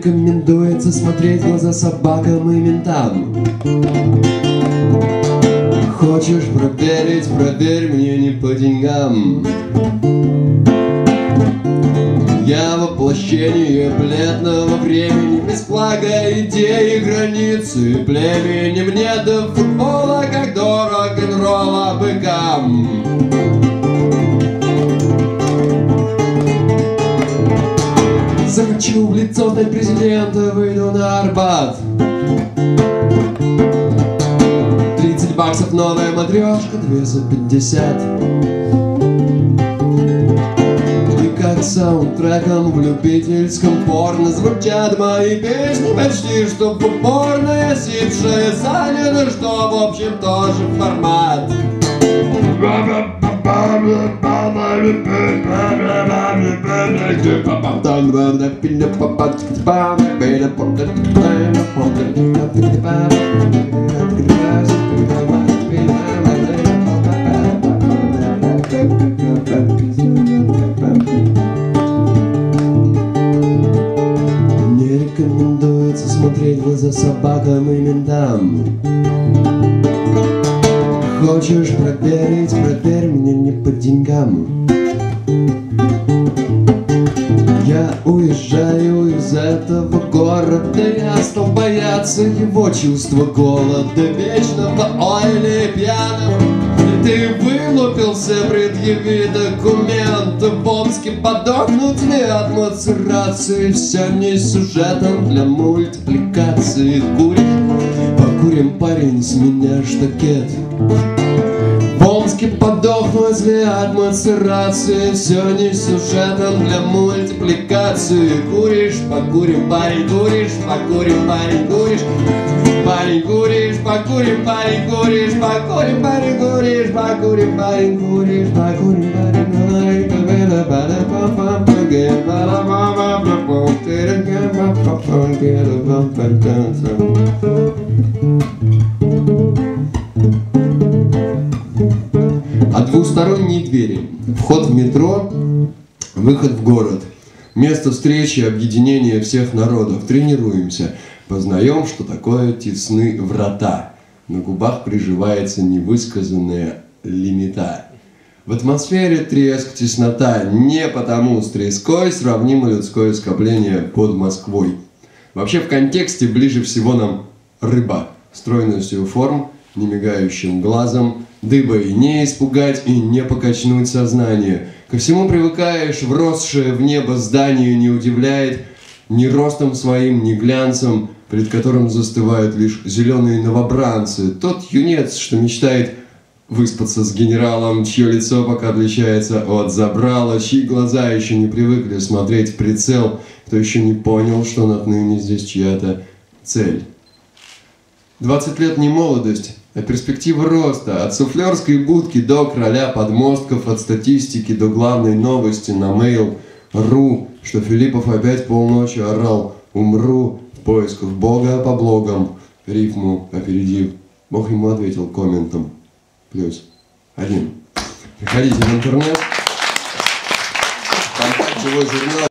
рекомендуется смотреть в глаза собакам и ментам. Хочешь проверить, проверь мне не по деньгам. Я воплощение бледного времени Без флага идеи границы племени Мне до футбола, как до рок-н-ролла быкам Захочу в лицо стать президента, выйду на Арбат. 30 баксов новая матрешка, две за 50 как саундтреком в любительском порно Звучат мои песни почти что в упорно Сипшая занята, что в общем тоже формат Не рекомендуется смотреть в глаза собакам и ментам Хочешь проверить, проверь мне не по деньгам. Я уезжаю из этого города Я стал бояться его чувства голода. Вечного ойли пьяного И ты вылупился, предъяви документы В Омске подохнуть ли от мацерации. Все не сюжетом для мультипликации. Куришь, покурим парень с меня штакет. В Омске подохнуть от мацерации Все не сюжетом для мультипликации. Куришь, покурим, парень, куришь, покурим, парень, куришь. Парень, куришь, покурим, парень, куришь Покурим, парень, куришь, покурим, парень, куришь Покурим, парень, А двусторонние двери. Вход в метро, выход в город. Место встречи, объединения всех народов. Тренируемся. Познаем, что такое тесны врата. На губах приживается невысказанная лимита. В атмосфере треск, теснота. Не потому с треской сравнимо людское скопление под Москвой. Вообще в контексте ближе всего нам рыба. Стройностью форм, немигающим глазом, дыбой не испугать и не покачнуть сознание. Ко всему привыкаешь, вросшее в небо здание не удивляет ни ростом своим, ни глянцем, перед которым застывают лишь зеленые новобранцы. Тот юнец, что мечтает выспаться с генералом, чье лицо пока отличается от забрала, чьи глаза еще не привыкли смотреть в прицел, кто еще не понял, что отныне здесь чья-то цель. 20 лет не молодость, перспектива роста. От суфлерской будки до короля подмостков, от статистики до главной новости на mail.ru, что Филиппов опять полночи орал «Умру в поисках Бога по блогам», рифму опередив. Бог ему ответил комментом. Плюс один. Приходите в интернет. Контакт живой журнал.